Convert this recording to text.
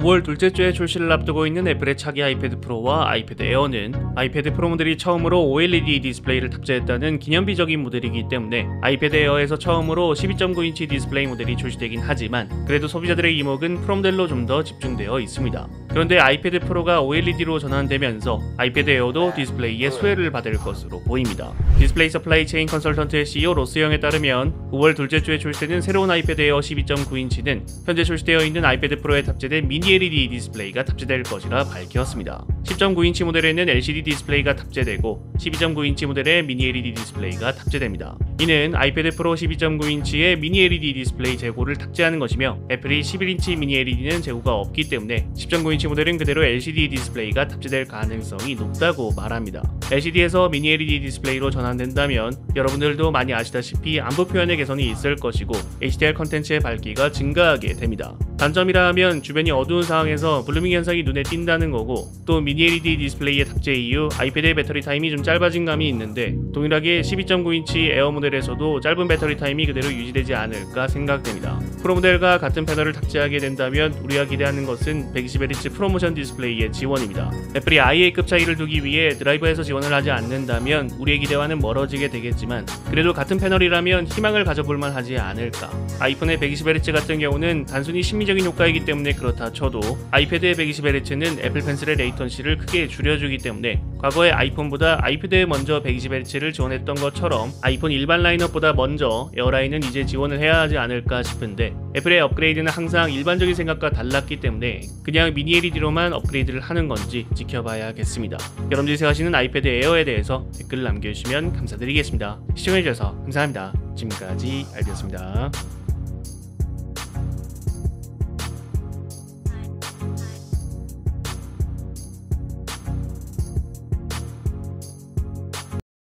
9월 둘째 주에 출시를 앞두고 있는 애플의 차기 아이패드 프로와 아이패드 에어는 아이패드 프로 모델이 처음으로 OLED 디스플레이를 탑재했다는 기념비적인 모델이기 때문에 아이패드 에어에서 처음으로 12.9인치 디스플레이 모델이 출시되긴 하지만 그래도 소비자들의 이목은 프로 모델로 좀 더 집중되어 있습니다. 그런데 아이패드 프로가 OLED로 전환되면서 아이패드 에어도 디스플레이에 수혜를 받을 것으로 보입니다. Display Supply Chain Consultant의 CEO 로스 영에 따르면 9월 둘째 주에 출시되는 새로운 아이패드 에어 12.9인치는 현재 출시되어 있는 아이패드 프로에 탑재된 미니 LED 디스플레이가 탑재될 것이라 밝혔습니다. 10.9인치 모델에는 LCD 디스플레이가 탑재되고 12.9인치 모델에 미니 LED 디스플레이가 탑재됩니다. 이는 아이패드 프로 12.9인치에 미니 LED 디스플레이 재고를 탑재하는 것이며 애플이 11인치 미니 LED는 재고가 없기 때문에 10.9인치 모델은 그대로 LCD 디스플레이가 탑재될 가능성이 높다고 말합니다. LCD에서 미니 LED 디스플레이로 전환된다면 여러분들도 많이 아시다시피 암부 표현의 개선이 있을 것이고 HDR 컨텐츠의 밝기가 증가하게 됩니다. 단점이라 하면 주변이 어두운 상황에서 blooming 현상이 눈에 띈다는 거고 또 미니 LED 디스플레이의 탑재 이후 아이패드의 배터리 타임이 좀 짧아진 감이 있는데 동일하게 12.9인치 에어 모델에서도 짧은 배터리 타임이 그대로 유지되지 않을까 생각됩니다. 프로 모델과 같은 패널을 탑재하게 된다면 우리가 기대하는 것은 120Hz 프로모션 디스플레이의 지원입니다. 애플이 IA급 차이를 두기 위해 드라이버에서 지원 을 하지 않는다면 우리의 기대와는 멀어지게 되겠지만 그래도 같은 패널이라면 희망을 가져볼만 하지 않을까. 아이폰의 120Hz 같은 경우는 단순히 심미적인 효과이기 때문에 그렇다 쳐도 아이패드의 120Hz는 애플 펜슬의 latency를 크게 줄여주기 때문에 과거의 아이폰보다 아이패드에 먼저 120Hz를 지원했던 것처럼 아이폰 일반 라인업보다 먼저 에어라인은 이제 지원을 해야 하지 않을까 싶은데 애플의 업그레이드는 항상 일반적인 생각과 달랐기 때문에 그냥 미니 LED로만 업그레이드를 하는 건지 지켜봐야겠습니다. 여러분들이 생각하시는 아이패드 에어에 대해서 댓글 남겨주시면 감사드리겠습니다. 시청해주셔서 감사합니다. 지금까지 알비였습니다.